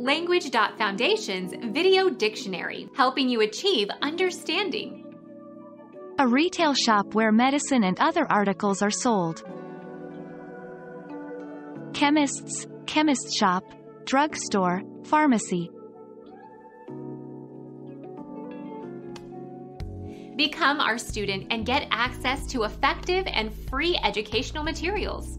Language.Foundation's Video Dictionary, helping you achieve understanding. A retail shop where medicine and other articles are sold. Chemists, chemist shop, drugstore, pharmacy. Become our student and get access to effective and free educational materials.